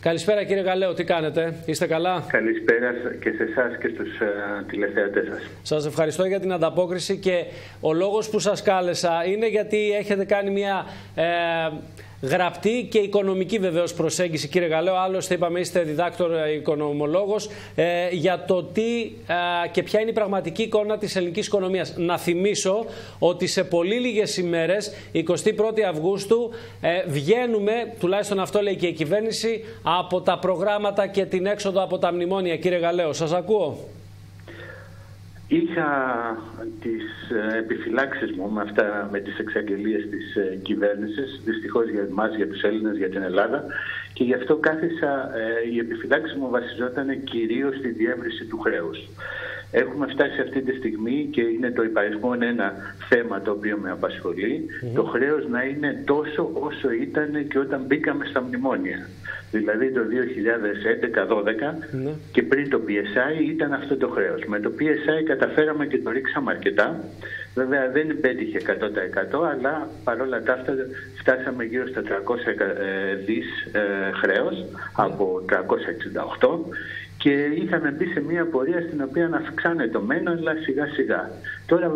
Καλησπέρα κύριε Γαλέο, τι κάνετε, είστε καλά; Καλησπέρα και σε εσάς και στους uh, τηλεθεατές σας. Σας ευχαριστώ για την ανταπόκριση και ο λόγος που σας κάλεσα είναι γιατί έχετε κάνει μια ε, γραπτή και οικονομική βεβαίως προσέγγιση, κύριε Γαλέο. Άλλωστε, είπαμε, είστε διδάκτορ οικονομολόγος ε, για το τι ε, και ποια είναι η πραγματική εικόνα της ελληνικής οικονομίας. Να θυμίσω ότι σε πολύ λίγες ημέρες, 21η Αυγούστου, ε, βγαίνουμε, τουλάχιστον αυτό λέει και η κυβέρνηση, από τα προγράμματα και την έξοδο από τα μνημόνια. Κύριε Γαλέο, σας ακούω. Είχα τις ε, επιφυλάξεις μου με, αυτά, με τις εξαγγελίες της ε, κυβέρνησης, δυστυχώς για εμάς, για τους Έλληνες, για την Ελλάδα και γι' αυτό κάθισα, ε, οι επιφυλάξεις μου βασιζόταν κυρίως στη διεύρυνση του χρέους. Έχουμε φτάσει αυτή τη στιγμή και είναι το υπαριθμό ένα θέμα το οποίο με απασχολεί, το χρέος να είναι τόσο όσο ήταν και όταν μπήκαμε στα μνημόνια. Δηλαδή το 2011-12 ναι. και πριν το PSI ήταν αυτό το χρέος. Με το PSI καταφέραμε και το ρίξαμε αρκετά. Βέβαια δεν πέτυχε 100% αλλά παρόλα τα αυτά φτάσαμε γύρω στα 300 ε, δις ε, χρέος ναι. από 368 και είχαμε μπει σε μια πορεία στην οποία αυξάνε το μένω, αλλά σιγά σιγά. Τώρα,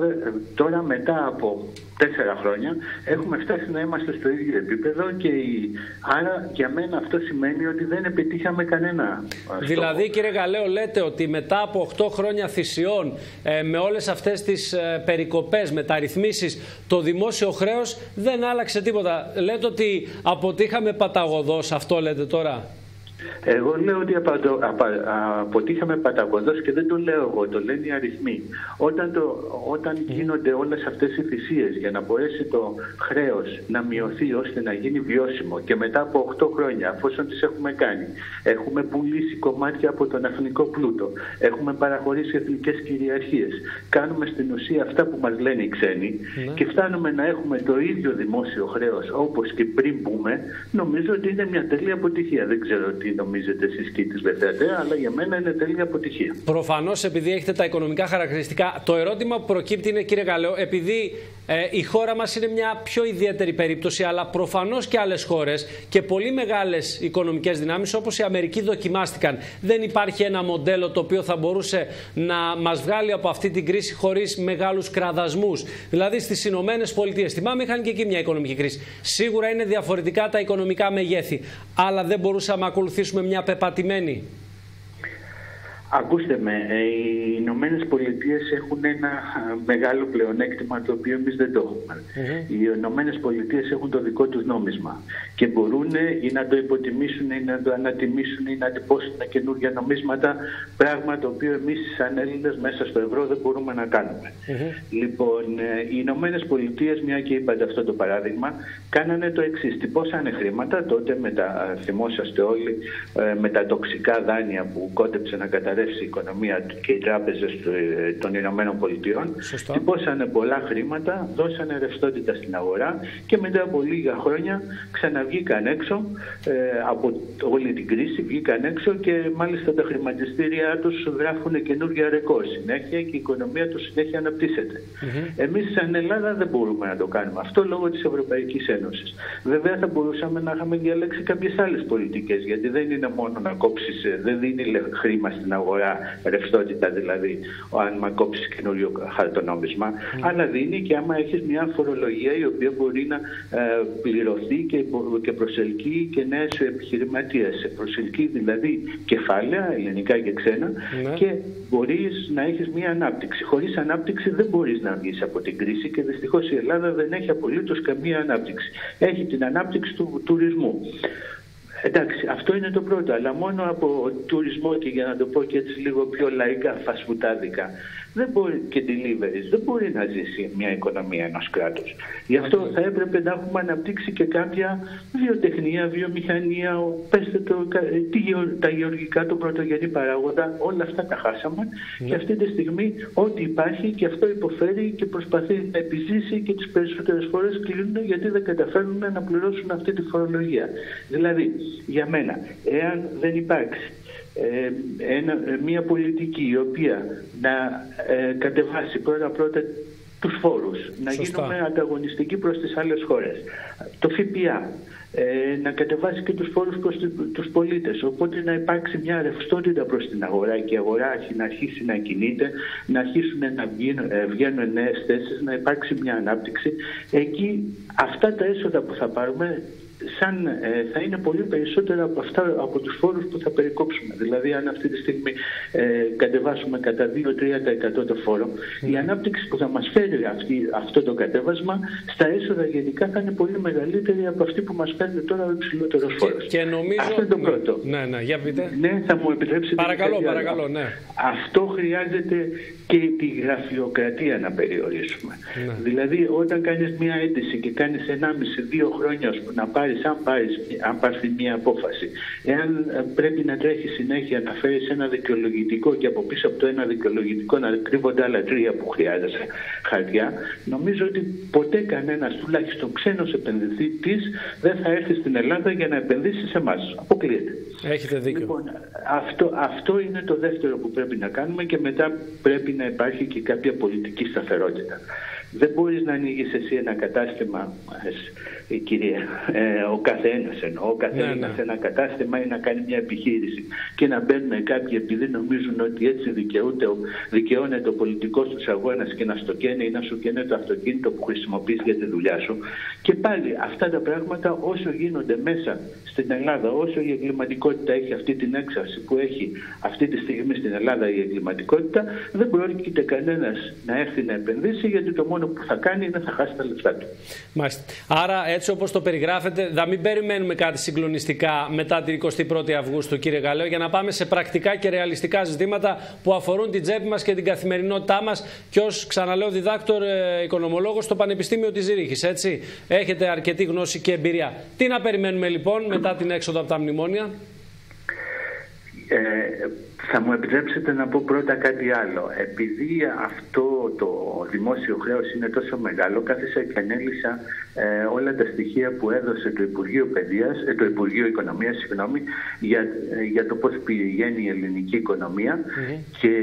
τώρα μετά από τέσσερα χρόνια έχουμε φτάσει να είμαστε στο ίδιο επίπεδο και άρα για μένα αυτό σημαίνει ότι δεν επιτύχαμε κανένα στόχο. Δηλαδή κύριε Γαλέο λέτε ότι μετά από 8 χρόνια θυσιών ε, με όλες αυτές τις ε, περικοπές, μεταρρυθμίσεις το δημόσιο χρέος δεν άλλαξε τίποτα. Λέτε ότι αποτύχαμε παταγωδός, αυτό λέτε τώρα; Εγώ λέω ότι απαντω, απα, αποτύχαμε παταγωδός και δεν το λέω εγώ, το λένε οι αριθμοί. Όταν, το, όταν γίνονται όλες αυτές οι θυσίες για να μπορέσει το χρέος να μειωθεί ώστε να γίνει βιώσιμο και μετά από 8 χρόνια, αφόσον τις έχουμε κάνει, έχουμε πουλήσει κομμάτια από τον εθνικό πλούτο, έχουμε παραχωρήσει εθνικές κυριαρχίες, κάνουμε στην ουσία αυτά που μας λένε οι ξένοι ναι. και φτάνουμε να έχουμε το ίδιο δημόσιο χρέος όπως και πριν μπούμε, νομίζω ότι είναι μια τέλεια αποτυχία. Δεν ξέρω τι νομίζετε εσείς και τη αλλά για μένα είναι τέλεια αποτυχία. Προφανώς, επειδή έχετε τα οικονομικά χαρακτηριστικά, το ερώτημα που προκύπτει είναι, κύριε Γαλέο, επειδή ε, η χώρα μας είναι μια πιο ιδιαίτερη περίπτωση, αλλά προφανώς και άλλες χώρες και πολύ μεγάλες οικονομικές δυνάμεις όπως η Αμερική δοκιμάστηκαν. Δεν υπάρχει ένα μοντέλο το οποίο θα μπορούσε να μας βγάλει από αυτή την κρίση χωρίς μεγάλους κραδασμούς. Δηλαδή στις Ηνωμένες Πολιτείες. Θυμάμαι, είχαν και εκεί μια οικονομική κρίση. Σίγουρα είναι διαφορετικά τα οικονομικά μεγέθη, αλλά δεν μπορούσαμε να ακολουθήσουμε μια πεπατημένη. Ακούστε με, ε, οι Ηνωμένες Πολιτείες έχουν ένα μεγάλο πλεονέκτημα το οποίο εμείς δεν το έχουμε. Οι Ηνωμένες Πολιτείες έχουν το δικό τους νόμισμα και μπορούν ή να το υποτιμήσουν ή να το ανατιμήσουν ή να τυπώσουν καινούργια νομίσματα, πράγμα το οποίο εμείς σαν Έλληνες μέσα στο ευρώ δεν μπορούμε να κάνουμε. Λοιπόν, ε, οι Ηνωμένες Πολιτείες, μια και είπατε αυτό το παράδειγμα, κάνανε το εξής. Τυπώσανε χρήματα τότε, με τα, θυμόσαστε όλοι, ε, με τα τοξικά δάνεια που κόντεψε να καταρρεύσει η οικονομία και οι τράπεζες ε, των Ηνωμένων Πολιτειών. Τυπώσανε πολλά χρήματα, δώσανε ρευστότητα στην αγορά και μετά από λίγα χρόνια ξαναβγήκαν έξω ε, από όλη την κρίση, βγήκαν έξω και μάλιστα τα χρηματιστήρια τους γράφουν καινούργια ρεκόρ συνέχεια και η οικονομία τους συνέχεια αναπτύσσεται. Mm-hmm. Εμείς, σαν Ελλάδα, δεν μπορούμε να το κάνουμε αυτό λόγω της Ευρωπαϊκής Ένωσης. Βέβαια, θα μπορούσαμε να είχαμε διαλέξει κάποιες άλλες πολιτικές, γιατί δεν είναι μόνο να κόψεις, ε, δεν δίνει χρήμα στην αγορά αγορά, ρευστότητα δηλαδή, αν μα κόψεις καινούριο χαρτονόμισμα, mm. αλλά δίνει και άμα έχεις μια φορολογία η οποία μπορεί να ε, πληρωθεί και, και προσελκύει και νέες επιχειρηματίες. Προσελκύει δηλαδή κεφάλαια, ελληνικά και ξένα, mm. και μπορείς να έχεις μια ανάπτυξη. Χωρίς ανάπτυξη δεν μπορείς να βγεις από την κρίση και δυστυχώς η Ελλάδα δεν έχει απολύτως καμία ανάπτυξη. Έχει την ανάπτυξη του τουρισμού. Εντάξει, αυτό είναι το πρώτο, αλλά μόνο από τουρισμό και για να το πω και έτσι λίγο πιο λαϊκά φασφουτάδικα δεν μπορεί, και deliveries δεν μπορεί να ζήσει μια οικονομία ενός κράτους. Γι' αυτό θα έπρεπε να έχουμε αναπτύξει και κάποια βιοτεχνία, βιομηχανία, πέστε το, τα γεωργικά, το πρωτογενή παράγοντα, όλα αυτά τα χάσαμε ναι. και αυτή τη στιγμή ό,τι υπάρχει και αυτό υποφέρει και προσπαθεί να επιζήσει και τις περισσότερες φορές κλείνουν γιατί δεν καταφέρνουν να πληρώσουν αυτή τη φορολογία. Δηλαδή, για μένα, εάν δεν υπάρξει ε, ένα, ε, μια ε, πολιτική η οποία να ε, κατεβάσει πρώτα πρώτα τους φόρους, να γίνουμε ανταγωνιστικοί προς τις άλλες χώρες. Το ΦΠΑ, να κατεβάσει και τους φόρους προς τους πολίτες. Οπότε να υπάρξει μια ρευστότητα προς την αγορά και η αγορά να αρχίσει να κινείται, να αρχίσουν να βγαίνουν νέες θέσεις, να υπάρξει μια ανάπτυξη. Εκεί αυτά τα έσοδα που θα πάρουμε σαν, ε, θα είναι πολύ περισσότερα από, αυτά, από τους φόρους που θα περικόψουμε. Δηλαδή αν αυτή τη στιγμή ε, κατεβάσουμε κατά 2-3% το φόρο, mm. η ναι. ανάπτυξη που θα μας φέρει αυτή, αυτό το κατέβασμα στα έσοδα γενικά θα είναι πολύ μεγαλύτερη από αυτή που μας φέρνει τώρα ο υψηλότερος φόρος. Και, και, νομίζω... Αυτό είναι το πρώτο. Ναι, ναι, για πείτε. Ναι, θα μου επιτρέψετε. Παρακαλώ, παρακαλώ, ναι. Αυτό χρειάζεται και τη γραφειοκρατία να περιορίσουμε. Ναι. Δηλαδή όταν κάνεις μια αίτηση και κάνεις 1,5-2 χρόνια να πάρεις ξέρεις αν, πάρεις, αν πάρεις μία απόφαση. Εάν ε, πρέπει να τρέχεις συνέχεια να φέρεις ένα δικαιολογητικό και από πίσω από το ένα δικαιολογητικό να κρύβονται άλλα τρία που χρειάζεσαι χαρτιά, νομίζω ότι ποτέ κανένας τουλάχιστον ξένος επενδυτής δεν θα έρθει στην Ελλάδα για να επενδύσει σε εμάς. Αποκλείεται. Έχετε δίκιο. Λοιπόν, αυτό, αυτό είναι το δεύτερο που πρέπει να κάνουμε και μετά πρέπει να υπάρχει και κάποια πολιτική σταθερότητα. Δεν μπορείς να ανοίγεις εσύ ένα κατάστημα, ε, κύριε, ε, ο καθένας εννοώ. Ο καθένας ναι, ναι. ένα κατάστημα ή να κάνει μια επιχείρηση και να μπαίνουν κάποιοι επειδή νομίζουν ότι έτσι δικαιούται, δικαιώνεται ο πολιτικός τους αγώνας και να στο καίνε ή να σου καίνε το αυτοκίνητο που χρησιμοποιείς για τη δουλειά σου. Και πάλι αυτά τα πράγματα όσο γίνονται μέσα στην Ελλάδα, όσο η εγκληματικότητα έχει αυτή την έξαρση που έχει αυτή τη στιγμή στην Ελλάδα η εγκληματικότητα, δεν πρόκειται κανένας να έρθει να επενδύσει γιατί το μόνο που θα κάνει είναι θα χάσει τα λεφτά του. Μάλιστα. Άρα, έτσι όπως το περιγράφετε, θα μην περιμένουμε κάτι συγκλονιστικά μετά την 21η Αυγούστου, κύριε Γαλέο, για να πάμε σε πρακτικά και ρεαλιστικά ζητήματα που αφορούν την τσέπη μας και την καθημερινότητά μας. Και ως ξαναλέω διδάκτορ ε, οικονομολόγος στο Πανεπιστήμιο της Ζήριχη, έτσι. Έχετε αρκετή γνώση και εμπειρία. Τι να περιμένουμε λοιπόν μετά την έξοδο από τα μνημόνια; Ε, θα μου επιτρέψετε να πω πρώτα κάτι άλλο. Επειδή αυτό το δημόσιο χρέος είναι τόσο μεγάλο, κάθισα και ανέλησα ε, όλα τα στοιχεία που έδωσε το Υπουργείο, Παιδείας, ε, το Υπουργείο Οικονομίας συγγνώμη, για, για το πώς πηγαίνει η ελληνική οικονομία ναι. και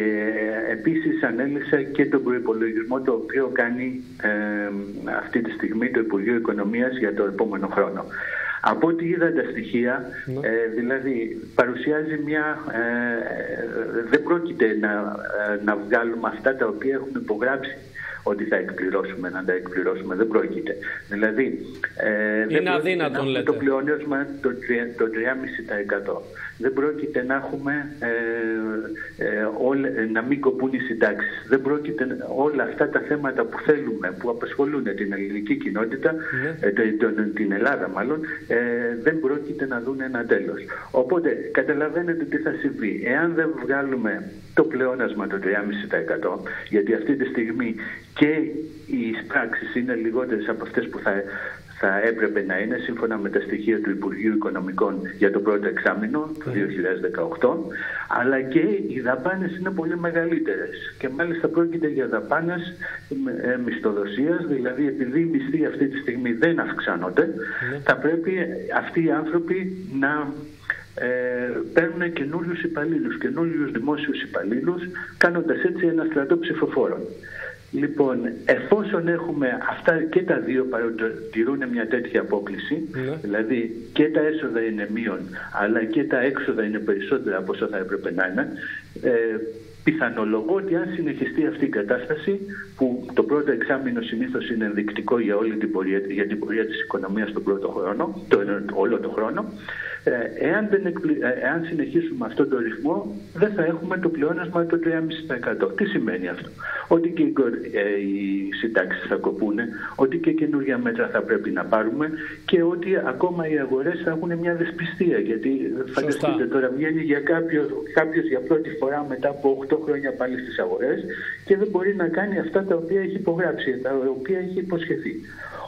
επίσης ανέλησα και τον προϋπολογισμό το οποίο κάνει αυτή τη στιγμή το Υπουργείο Οικονομίας για το επόμενο χρόνο. Από ό,τι είδα τα στοιχεία, ναι. ε, δηλαδή παρουσιάζει μια... Ε, δεν πρόκειται ε, να, βγάλουμε αυτά τα οποία έχουμε υπογράψει ότι θα εκπληρώσουμε, να τα εκπληρώσουμε. Δεν πρόκειται. Δηλαδή, δεν Είναι αδύνατον, λέτε. Το πλεόνασμα το, το 3,5% δεν πρόκειται να έχουμε ε, ε να μην κοπούν οι συντάξεις. Δεν πρόκειται όλα αυτά τα θέματα που θέλουμε, που απασχολούν την ελληνική κοινότητα, ναι. ε, την, την Ελλάδα μάλλον, ε, δεν πρόκειται να δουν ένα τέλος. Οπότε καταλαβαίνετε τι θα συμβεί. Εάν δεν βγάλουμε το πλεόνασμα το 3,5% γιατί αυτή τη στιγμή και οι πράξεις είναι λιγότερες από αυτές που θα θα έπρεπε να είναι σύμφωνα με τα στοιχεία του Υπουργείου Οικονομικών για το πρώτο εξάμεινο του 2018, αλλά και οι δαπάνες είναι πολύ μεγαλύτερες. και μάλιστα πρόκειται για δαπάνες ε, μισθοδοσίας, δηλαδή επειδή οι μισθοί αυτή τη στιγμή δεν αυξάνονται, ναι. θα πρέπει αυτοί οι άνθρωποι να ε, παίρνουν καινούριους υπαλλήλους, καινούριους δημόσιους υπαλλήλους, κάνοντας έτσι ένα στρατό ψηφοφόρων. Λοιπόν, εφόσον έχουμε αυτά και τα δύο παρατηρούν μια τέτοια απόκληση, ναι. δηλαδή και τα έσοδα είναι μείον, αλλά και τα έξοδα είναι περισσότερα από όσα θα έπρεπε να είναι, ε, Πιθανολογώ ότι αν συνεχιστεί αυτή η κατάσταση, που το πρώτο εξάμεινο συνήθως είναι ενδεικτικό για όλη την πορεία, πορεία της οικονομίας τον πρώτο χρόνο, το, όλο τον χρόνο, ε, εάν, δεν, ε, εάν συνεχίσουμε αυτόν τον ρυθμό, δεν θα έχουμε το πλεόνασμα το 3,5%. Τι σημαίνει αυτό, Ότι και οι, ε, οι συντάξεις θα κοπούν, ότι και καινούργια μέτρα θα πρέπει να πάρουμε και ότι ακόμα οι αγορές θα έχουν μια δυσπιστία. Γιατί φανταστείτε τώρα, βγαίνει για κάποιος για πρώτη φορά μετά από 8 χρόνια πάλι στις αγορές και δεν μπορεί να κάνει αυτά τα οποία έχει υπογράψει, τα οποία έχει υποσχεθεί.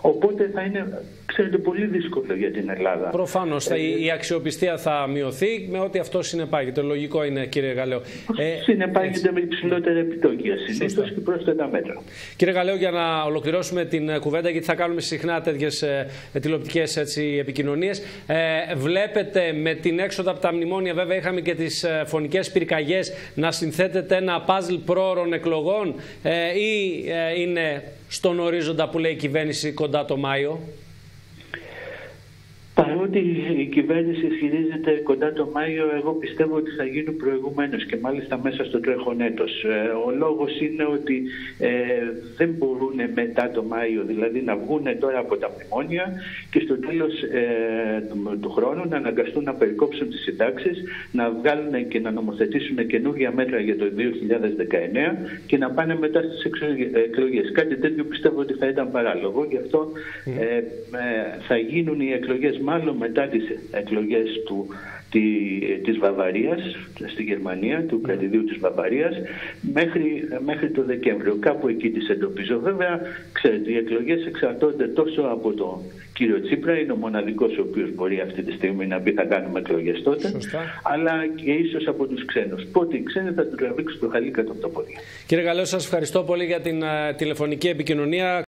Οπότε θα είναι, ξέρετε, πολύ δύσκολο για την Ελλάδα. Προφανώς. Ε, η αξιοπιστία θα μειωθεί με ό,τι αυτό συνεπάγεται. Λογικό είναι, κύριε Γαλέο. Ε, συνεπάγεται με υψηλότερα επιτόκια συνήθως και πρόσθετα μέτρα. Κύριε Γαλέο, για να ολοκληρώσουμε την ε, κουβέντα, γιατί θα κάνουμε συχνά τέτοιες ε, τηλεοπτικές επικοινωνίες. Ε, βλέπετε με την έξοδο από τα μνημόνια, βέβαια, είχαμε και τις ε, φωνικές πυρκαγιές να συνθέτουν θέτεται ένα παζλ πρόωρων εκλογών ε, ή ε, είναι στον ορίζοντα που λέει κυβέρνηση κοντά το Μάιο. Παρότι η κυβέρνηση ισχυρίζεται κοντά το Μάιο, εγώ πιστεύω ότι θα γίνουν προηγουμένως και μάλιστα μέσα στο τρέχον έτος. Ε, ο λόγος είναι ότι ε, δεν μπορούν μετά το Μάιο, δηλαδή να βγουν τώρα από τα μνημόνια και στο τέλος ε, του, του, χρόνου να αναγκαστούν να περικόψουν τις συντάξεις, να βγάλουν και να νομοθετήσουν καινούργια μέτρα για το 2019 και να πάνε μετά στις εκλογές. Κάτι τέτοιο πιστεύω ότι θα ήταν παράλογο. Γι' αυτό ε, ε, θα γίνουν οι εκλογές μάλλον μετά τις εκλογές του, τη, της Βαβαρίας στη Γερμανία, του κρατηδίου της Βαβαρίας μέχρι, μέχρι το Δεκέμβριο. Κάπου εκεί τις εντοπίζω. Βέβαια, ξέρετε, οι εκλογές εξαρτώνται τόσο από το κύριο Τσίπρα, είναι ο μοναδικός ο οποίος μπορεί αυτή τη στιγμή να πει θα κάνουμε εκλογές τότε, αλλά και ίσως από τους ξένους. Πότε οι ξένοι θα τους τραβήξουν το χαλί κάτω από τα πόδια. Κύριε Καλέο, σας ευχαριστώ πολύ για την uh, τηλεφωνική επικοινωνία.